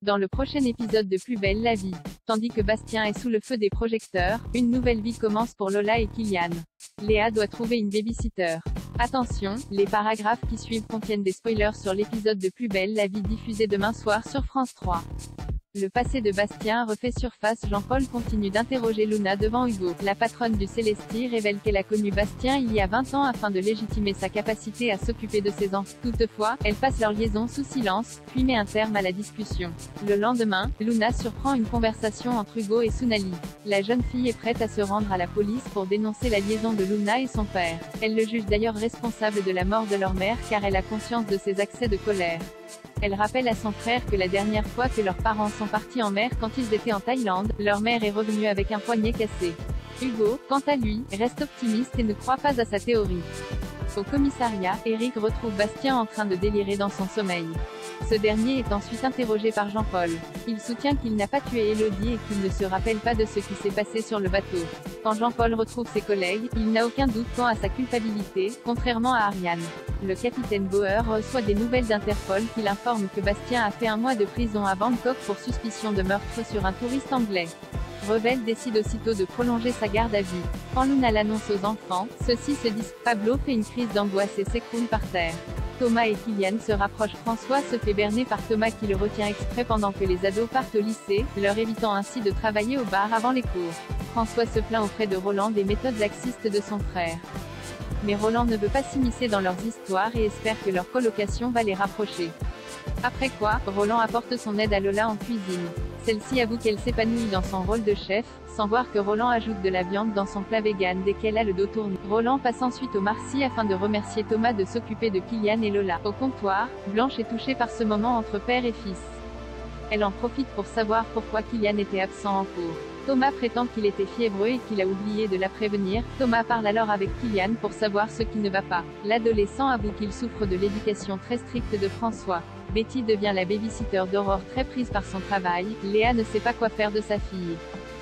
Dans le prochain épisode de Plus belle la vie, tandis que Bastien est sous le feu des projecteurs, une nouvelle vie commence pour Lola et Kylian. Léa doit trouver une babysitter. Attention, les paragraphes qui suivent contiennent des spoilers sur l'épisode de Plus belle la vie diffusé demain soir sur France 3. Le passé de Bastien refait surface Jean-Paul continue d'interroger Luna devant Hugo. La patronne du Célestie révèle qu'elle a connu Bastien il y a 20 ans afin de légitimer sa capacité à s'occuper de ses enfants. Toutefois, elle passe leur liaison sous silence, puis met un terme à la discussion. Le lendemain, Luna surprend une conversation entre Hugo et Sunali. La jeune fille est prête à se rendre à la police pour dénoncer la liaison de Luna et son père. Elle le juge d'ailleurs responsable de la mort de leur mère car elle a conscience de ses accès de colère. Elle rappelle à son frère que la dernière fois que leurs parents sont partis en mer quand ils étaient en Thaïlande, leur mère est revenue avec un poignet cassé. Hugo, quant à lui, reste optimiste et ne croit pas à sa théorie. Au commissariat, Eric retrouve Bastien en train de délirer dans son sommeil. Ce dernier est ensuite interrogé par Jean-Paul. Il soutient qu'il n'a pas tué Elodie et qu'il ne se rappelle pas de ce qui s'est passé sur le bateau. Quand Jean-Paul retrouve ses collègues, il n'a aucun doute quant à sa culpabilité, contrairement à Ariane. Le capitaine Bauer reçoit des nouvelles d'Interpol qui l'informent que Bastien a fait un mois de prison à Bangkok pour suspicion de meurtre sur un touriste anglais. Rebelle décide aussitôt de prolonger sa garde à vue. Quand Luna l'annonce aux enfants, ceux-ci se disent. Pablo fait une crise d'angoisse et s'écroule par terre. Thomas et Kylian se rapprochent. François se fait berner par Thomas qui le retient exprès pendant que les ados partent au lycée, leur évitant ainsi de travailler au bar avant les cours. François se plaint auprès de Roland des méthodes laxistes de son frère. Mais Roland ne veut pas s'immiscer dans leurs histoires et espère que leur colocation va les rapprocher. Après quoi, Roland apporte son aide à Lola en cuisine. Celle-ci avoue qu'elle s'épanouit dans son rôle de chef, sans voir que Roland ajoute de la viande dans son plat vegan dès qu'elle a le dos tourné. Roland passe ensuite au Marcy afin de remercier Thomas de s'occuper de Kylian et Lola. Au comptoir, Blanche est touchée par ce moment entre père et fils. Elle en profite pour savoir pourquoi Kylian était absent en cours. Thomas prétend qu'il était fiévreux et qu'il a oublié de la prévenir. Thomas parle alors avec Kylian pour savoir ce qui ne va pas. L'adolescent avoue qu'il souffre de l'éducation très stricte de François. Betty devient la babysitter d'Aurore très prise par son travail. Léa ne sait pas quoi faire de sa fille.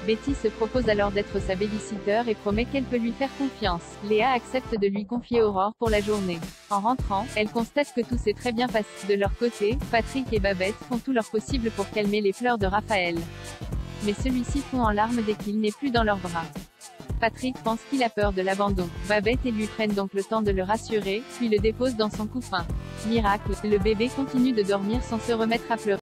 Betty se propose alors d'être sa babysitter et promet qu'elle peut lui faire confiance. Léa accepte de lui confier Aurore pour la journée. En rentrant, elle constate que tout s'est très bien passé. De leur côté, Patrick et Babette font tout leur possible pour calmer les pleurs de Raphaël. Mais celui-ci fond en larmes dès qu'il n'est plus dans leurs bras. Patrick pense qu'il a peur de l'abandon. Babette et lui prennent donc le temps de le rassurer, puis le déposent dans son couffin. Miracle, le bébé continue de dormir sans se remettre à pleurer.